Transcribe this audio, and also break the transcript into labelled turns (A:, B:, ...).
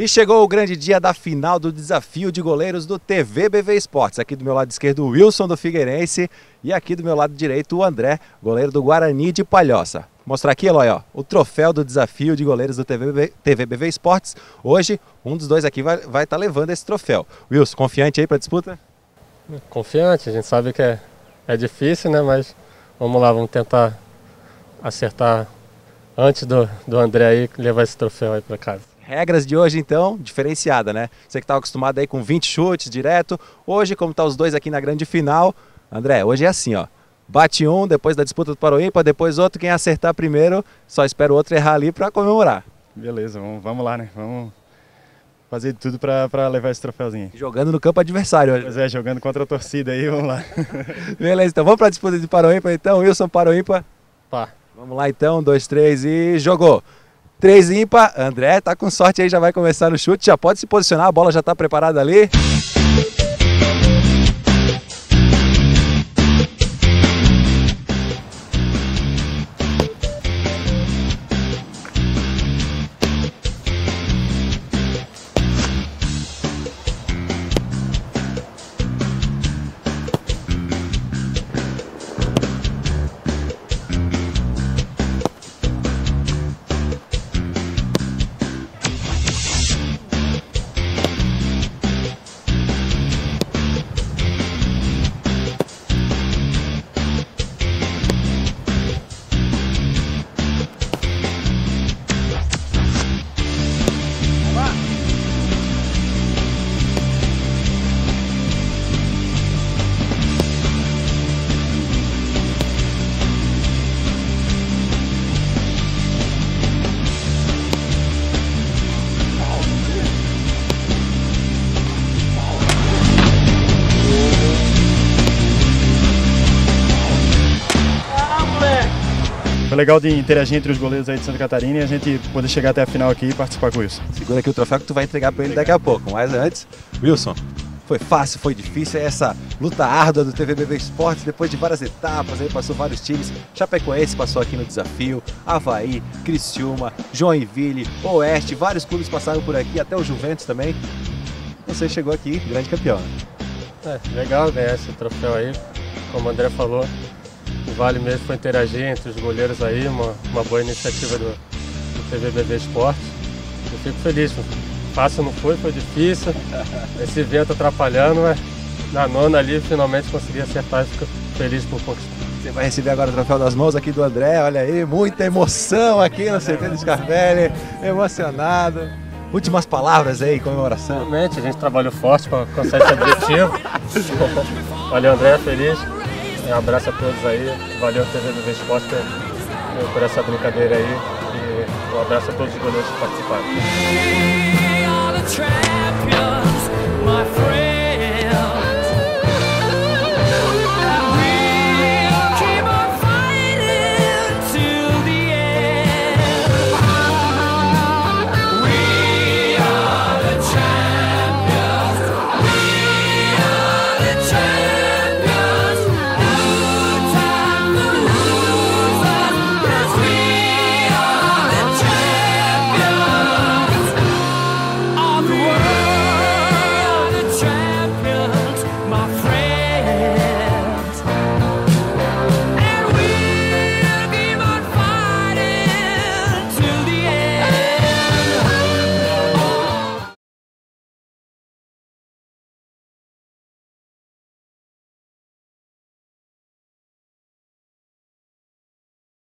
A: E chegou o grande dia da final do desafio de goleiros do TV BV Esportes. Aqui do meu lado esquerdo, o Wilson do Figueirense. E aqui do meu lado direito, o André, goleiro do Guarani de Palhoça. Vou mostrar aqui, Eloy, ó, o troféu do desafio de goleiros do TV BV, TV BV Esportes. Hoje, um dos dois aqui vai estar vai tá levando esse troféu. Wilson, confiante aí para a disputa?
B: Confiante, a gente sabe que é, é difícil, né? Mas vamos lá, vamos tentar acertar antes do, do André aí levar esse troféu aí para casa.
A: Regras de hoje, então, diferenciada, né? Você que estava acostumado aí com 20 chutes direto. Hoje, como tá os dois aqui na grande final, André, hoje é assim, ó. Bate um, depois da disputa do Paroímpa, depois outro, quem acertar primeiro, só espera o outro errar ali para comemorar.
C: Beleza, vamos, vamos lá, né? Vamos fazer tudo para levar esse troféuzinho.
A: Jogando no campo adversário hoje.
C: Pois é, jogando contra a torcida aí, vamos lá.
A: Beleza, então vamos para a disputa de Paroímpa então. Wilson Paroímpa.
B: Pá.
A: Vamos lá então, dois, três e jogou. Três ímpar, André tá com sorte aí, já vai começar no chute, já pode se posicionar, a bola já tá preparada ali.
C: Foi legal de interagir entre os goleiros aí de Santa Catarina e a gente poder chegar até a final aqui e participar com isso.
A: Segura aqui o troféu que tu vai entregar para ele daqui a pouco. Mas antes, Wilson, foi fácil, foi difícil, é essa luta árdua do TVBB Esportes, depois de várias etapas, aí passou vários times, Chapecoense passou aqui no desafio, Havaí, Criciúma, Joinville, Oeste, vários clubes passaram por aqui, até o Juventus também. Você chegou aqui, grande campeão. Né?
B: É, legal ganhar esse troféu aí, como o André falou, vale mesmo foi interagir entre os goleiros aí, uma, uma boa iniciativa do, do TVBB Esporte. Eu fico feliz, fácil não foi, foi difícil, esse vento atrapalhando, mas na nona ali finalmente consegui acertar e fico feliz por conquistar.
A: Você vai receber agora o troféu das mãos aqui do André, olha aí, muita emoção aqui no CT do Scarpelli, emocionado. Últimas palavras aí, comemoração.
B: Realmente, a gente trabalhou forte para conseguir esse objetivo. Valeu, André, feliz. Um abraço a todos aí. Valeu, TV do Esporte, por essa brincadeira aí. E um abraço a todos os goleiros que participaram.